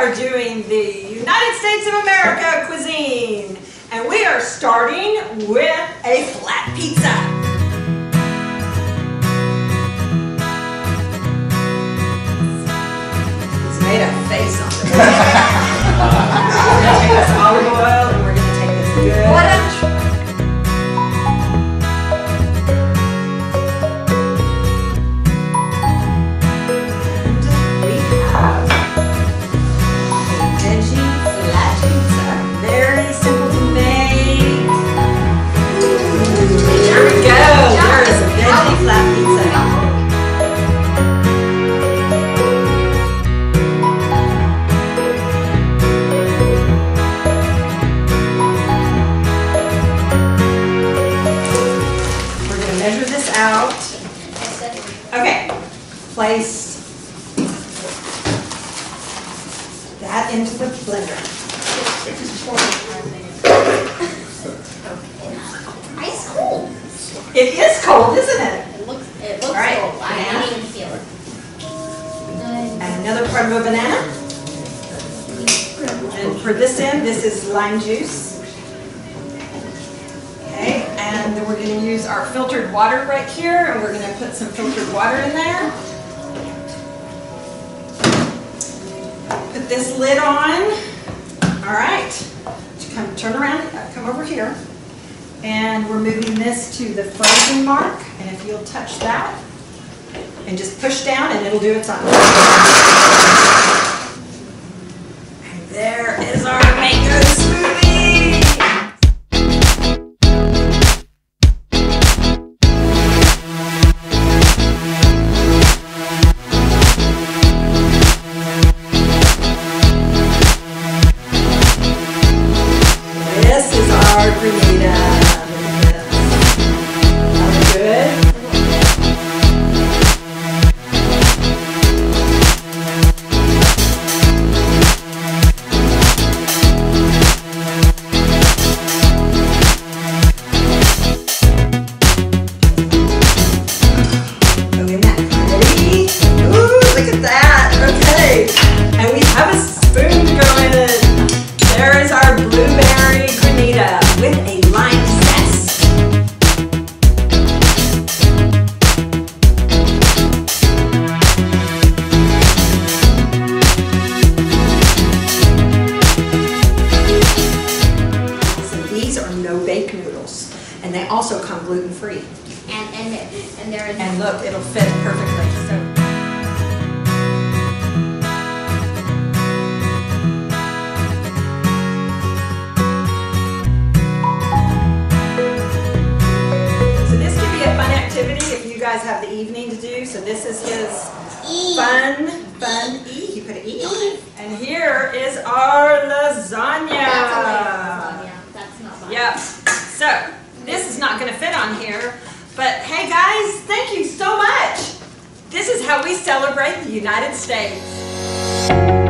celebrating the United States of America cuisine. And we are starting with a flat pizza. Place that into the blender. Ice cold. It is cold, isn't it? It looks, it looks All right, cold. I can't even feel it. And another part of a banana. And for this end, this is lime juice. Okay, and then we're gonna use our filtered water right here, and we're gonna put some filtered water in there. Put this lid on. All right, come, turn around, uh, come over here. And we're moving this to the frozen mark, and if you'll touch that, and just push down and it'll do its own. And they also come gluten free. And, and, and there is. And look, it'll fit perfectly. So. So this could be a fun activity if you guys have the evening to do. So this is his E. fun, fun E. You put an E on it. And here is our lasagna. That's a lasagna. That's not mine. Yep. So this is not going to fit on here, but hey guys, thank you so much. This is how we celebrate the United States.